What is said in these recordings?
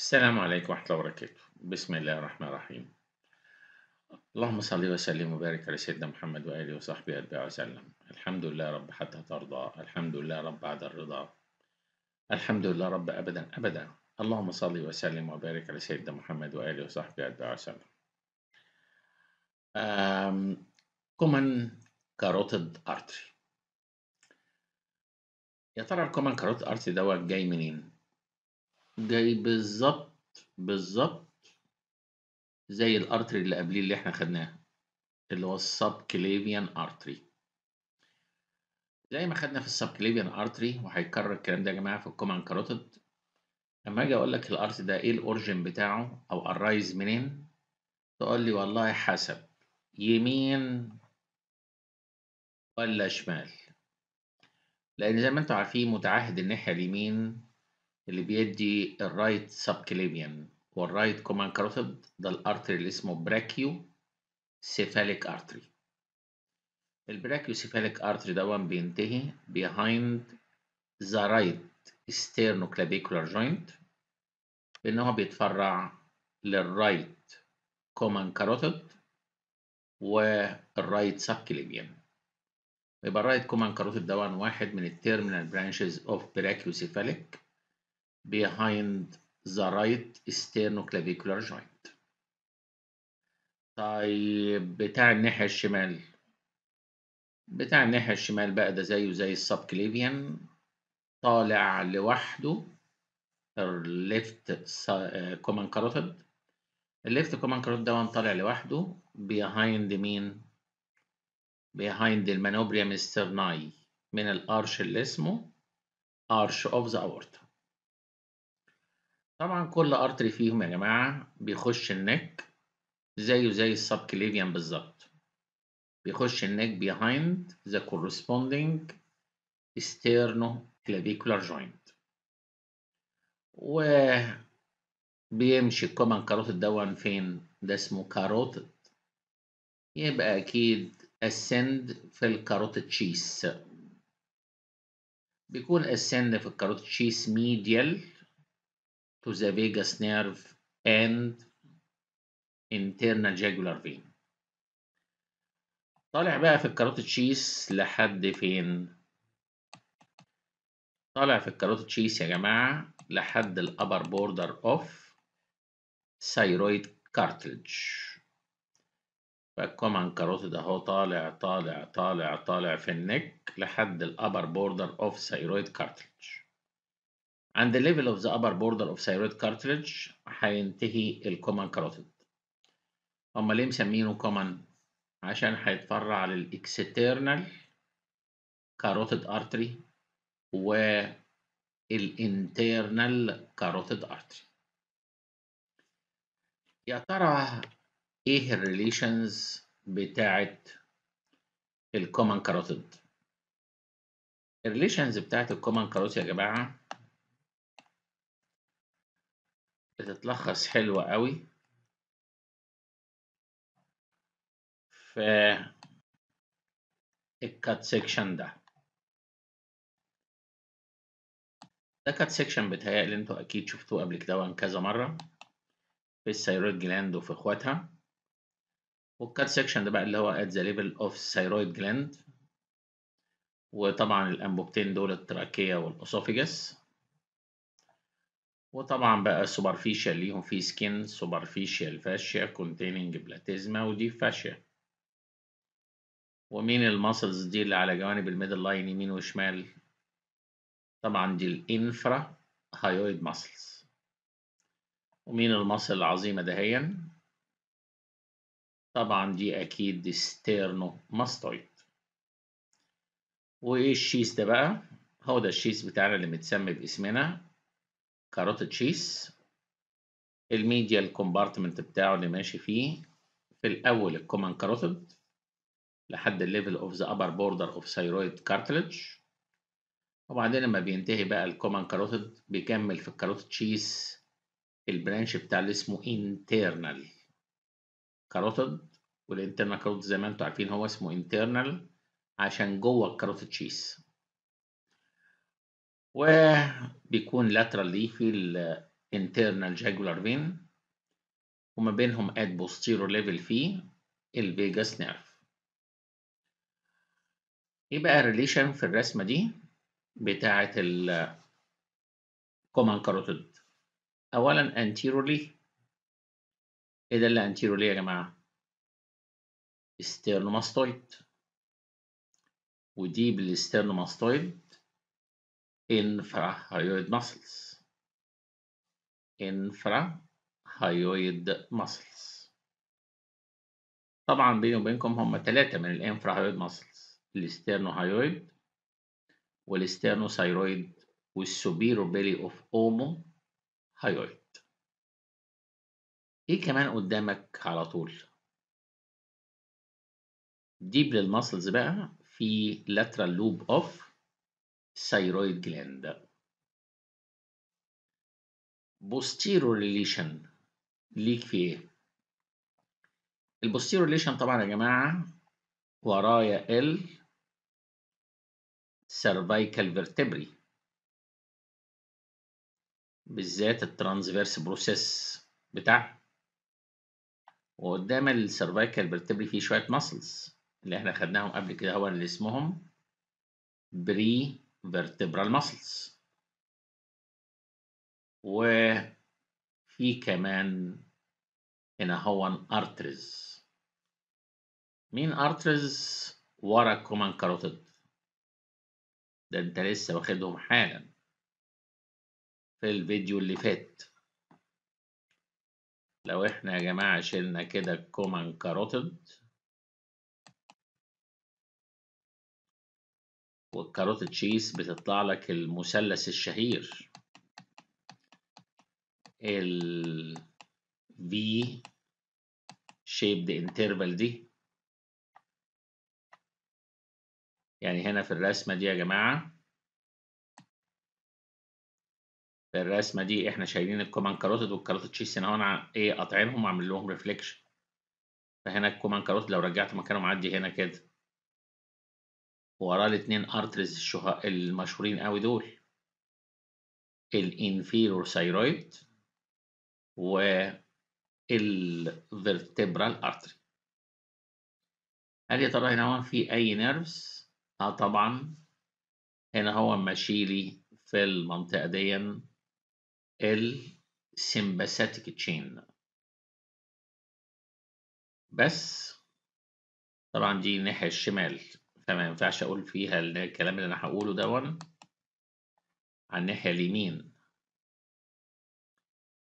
السلام عليكم ورحمة الله وبركاته. بسم الله الرحمن الرحيم. اللهم صل وسلم وبارك على سيدنا محمد وآله وصحبه أتباعه وسلم. الحمد لله رب حتى ترضى. الحمد لله رب بعد الرضا. الحمد لله رب أبدا أبدا. اللهم صل وسلم وبارك على سيدنا محمد وآله وصحبه أتباعه وسلم. common carotid artery. يا ترى ال common carotid artery دوت جاي منين؟ جاي بالظبط بالظبط زي ال artery اللي قبليه اللي إحنا خدناه اللي هو ال subclavian artery زي ما خدنا في ال subclavian artery وهيكرر الكلام ده يا جماعة في ال common carotid لما أجي أقول لك ال artery ده إيه ال origin بتاعه أو arise منين؟ تقول لي والله حسب يمين ولا شمال؟ لأن زي ما أنتم عارفين متعهد الناحية اليمين اللي بيدي ال right subclavian وال right common carotid ده ال artery اللي اسمه brachiocephalic artery ال brachiocephalic artery ده بينتهي behind the right sternoclavicular joint بإن هو بيتفرع لل right common carotid وال right subclavian يبقى ال right common carotid ده واحد من ال terminal branches of brachiocephalic behind the right sternoclavicular joint. طيب بتاع الناحية الشمال. بتاع الناحية الشمال بقى ده زيه زي ال subclavian طالع لوحده. ال left common carotid ال left common carotid ده طالع لوحده. behind مين؟ behind ال manubrium sterni من ال arch اللي اسمه arch of the aorta. طبعا كل artery فيهم يا جماعة بيخش ال neck زيه زي ال subclavian بالظبط. بيخش ال neck behind the corresponding sternoclavicular joint. و بيمشي ال common carotid دوت فين؟ ده اسمه carotid يبقى أكيد ascend في ال carotid sheath بيكون ascend في ال carotid sheath medial to the vagus nerve and internal jugular vein. طالع بقى في ال carotid sheath لحد فين؟ طالع في ال carotid sheath يا جماعة لحد ال upper border of thyroid cartilage. فال common carotid أهو طالع طالع طالع طالع في ال neck لحد ال upper border of thyroid عند ال level of the upper border of thyroid cartilage هينتهي ال common carotid هما ليه مسمينه common عشان هيتفرع لل external carotid artery وال internal carotid artery يا ترى إيه ال relations بتاعت ال common carotid ال relations بتاعت ال common carotid يا جماعة بتتلخص حلوة قوي. في ال cut section ده. ده cut section بيتهيألي أنتوا أكيد شفتوه قبل كده كذا مرة. في ال thyroid gland وفي إخواتها. وال cut section ده بقى اللي هو at the level of thyroid gland. وطبعا الانبوبتين دول ال trachea وال esophagus وطبعا بقى superficial ليهم في skin superficial fascia containing platysma و deep fascia ومين ال muscles دي اللي على جوانب ال middle line يمين وشمال؟ طبعا دي ال infrahyoid muscles ومين ال muscle العظيمة دهيا طبعا دي أكيد sternomastoid وايه ال sheath ده بقى؟ هو ده ال sheath بتاعنا اللي متسمي باسمنا. carotid sheath ال medial compartment بتاعه اللي ماشي فيه في الأول ال common carotid لحد ال level of the upper border of thyroid cartilage. وبعدين لما بينتهي بقى ال common carotid بيكمل في ال carotid sheath ال branch بتاع اللي اسمه internal carotid وال internal carotid زي ما أنتم عارفين هو اسمه internal عشان جوه ال carotid sheath. وبيكون laterally في ال internal jugular vein وما بينهم at posterior level في ال vagus nerve إيه بقى ال relation في الرسمة دي بتاعة ال common carotid. أولا anteriorly. إيه ده اللي anteriorly يا جماعة؟ sternomastoid و deep لل sternomastoid infrahyoid muscles. Infrahyoid muscles. طبعا بيني وبينكم هم ثلاثة من ال infrahyoid muscles ال sternohyoid وال sternothyroid وال superior belly of omo hyoid إيه كمان قدامك على طول؟ deep لل muscles بقى في lateral lobe of thyroid gland. Posterior relation ليك في إيه؟ ال posterior relation طبعا يا جماعة ورايا ال cervical vertebrae بالذات ال transverse process بتاعها وقدام ال cervical vertebrae فيه شوية muscles اللي إحنا خدناهم قبل كده هو اللي اسمهم prevertebral muscles. وفي كمان هنا هو arteries. مين arteries ورا ال common carotid ده انت لسه واخدهم حالا في الفيديو اللي فات. لو إحنا يا جماعة شلنا كده ال common carotid وال carotid sheath بتطلع لك المثلث الشهير. ال V shaped interval دي. يعني هنا في الرسمة دي يا جماعة. في الرسمة دي إحنا شايلين ال common carotid وال carotid sheath هنا هنا إيه قاطعينهم وعاملين لهم reflection فهنا ال common carotid لو رجعت مكانه معدي هنا كده. وراه الاتنين arteries الشه... المشهورين قوي دول. ال inferior thyroid وال vertebral artery هل يا ترى هنا في أي nerves آه طبعا. هنا هو ماشي لي في المنطقة دي ال sympathetic chain بس طبعا دي الناحية الشمال. فما ينفعش أقول فيها الكلام اللي أنا هقوله دون على الناحية اليمين.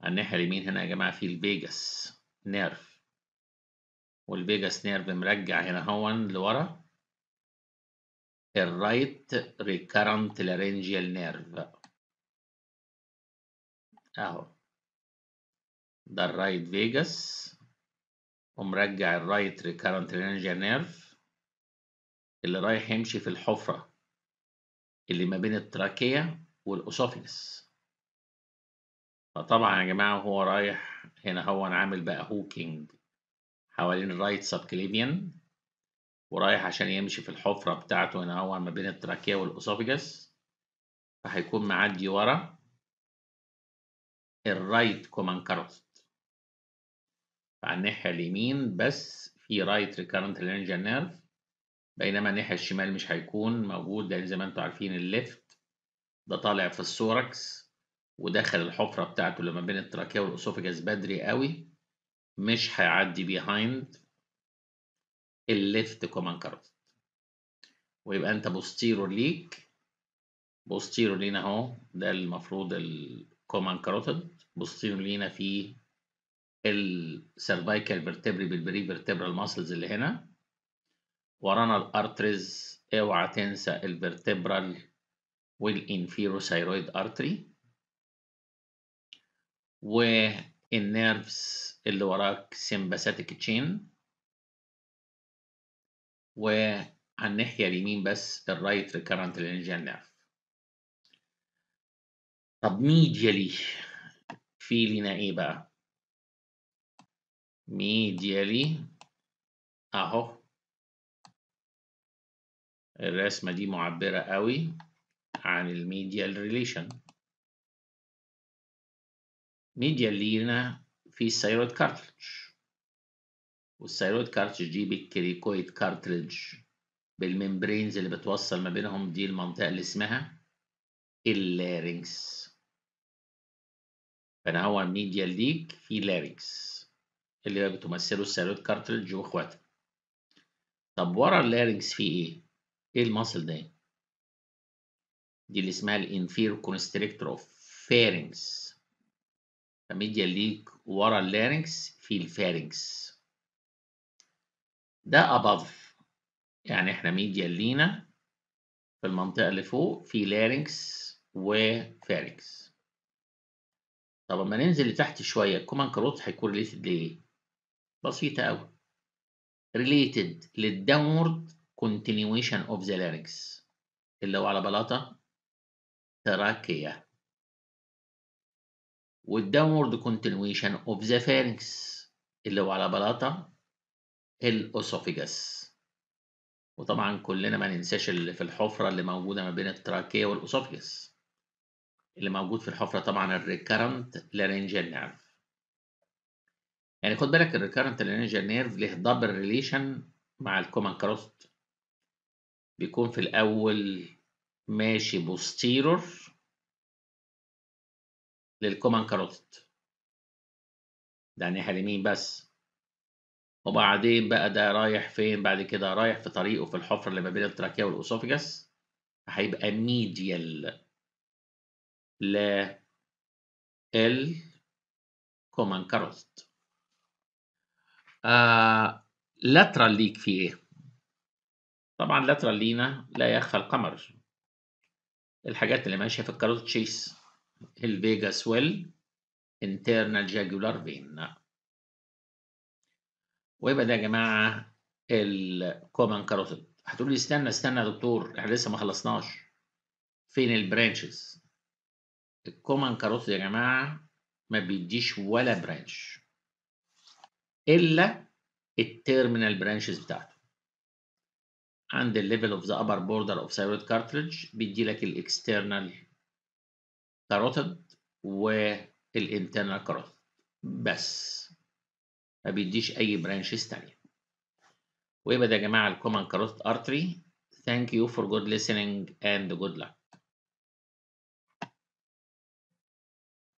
على الناحية اليمين هنا يا جماعة في ال vagus nerve. وال vagus nerve مرجع هنا هون لورا. ال right recurrent laryngeal nerve. أهو. ده ال right vagus. ومرجع ال right recurrent laryngeal nerve. اللي رايح يمشي في الحفرة اللي ما بين ال trachea وال esophagus فطبعا يا جماعة هو رايح هنا هو عامل بقى hooking حوالين ال right subclavian ورايح عشان يمشي في الحفرة بتاعته هنا هو ما بين ال trachea وال esophagus فهيكون معدي ورا ال right common carotid على الناحية اليمين بس في right recurrent laryngeal nerve بينما الناحية الشمال مش هيكون موجود لأن زي ما أنتوا عارفين ال left ده طالع في ال thorax ودخل الحفرة بتاعته اللي ما بين ال trachea وال esophagus بدري قوي مش هيعدي behind ال left common carotid ويبقى أنت posterior ليك posterior لينا أهو ده المفروض ال common carotid posterior لينا في ال cervical vertebrae بال prevertebral muscles اللي هنا. ورانا ال arteries اوعى تنسى ال vertebral وال inferior thyroid artery وال nerves اللي وراك sympathetic chain وعلى الناحية اليمين بس ال right recurrent laryngeal nerve طب medially في لنا إيه بقى؟ medially أهو الرسمة دي معبرة قوي عن ال medial relation. medial لينا في الثيرويد كارتريج والثيرويد كارتريج دي بال cricoid cartilage بال membranes اللي بتوصل ما بينهم دي المنطقة اللي اسمها ال larynx فأنا هو ال medial ليك في larynx اللي بتمثله ال thyroid cartilage وإخواتها. طب ورا ال larynx في إيه؟ إيه ال muscle ده؟ دي اللي اسمها ال inferior constrictor of pharynx ف medial ليك ورا ال larynx في ال pharynx ده above. يعني إحنا medial لينا في المنطقة اللي فوق في larynx و pharynx طب أما ننزل لتحت شوية ال common carotid هيكون related لإيه؟ بسيطة أوي. related لل downward continuation of the larynx اللي هو على بلاطة trachea. وال downward continuation of the pharynx. اللي هو على بلاطة ال esophagus وطبعا كلنا ما ننساش اللي في الحفرة اللي موجودة ما بين ال trachea وال esophagus اللي موجود في الحفرة طبعا ال recurrent laryngeal nerve. يعني خد بالك ال recurrent laryngeal nerve له double relation مع ال common carotid بيكون في الأول ماشي posterior لل common carotid ده الناحية اليمين بس. وبعدين بقى ده رايح فين؟ بعد كده رايح في طريقه في الحفرة اللي ما بين ال trachea وال esophagus هيبقى medial ل ال common carotid آه lateral ليك في إيه؟ طبعا lateral لينا لا يخفى القمر. الحاجات اللي ماشية في ال carotid sheath ال vagus وال internal jugular vein؟ ويبقى ده يا جماعة ال common carotid هتقول لي استنى استنى يا دكتور إحنا لسه ما خلصناش. فين ال branches؟ ال common carotid يا جماعة ما بيديش ولا branch. إلا ال terminal branches بتاعته. عند ال level of the upper border of thyroid cartilage بيدي لك ال external carotid وال internal carotid بس. ما بيديش أي branches تانية. ويبقى ده يا جماعة ال common carotid artery thank you for good listening and good luck.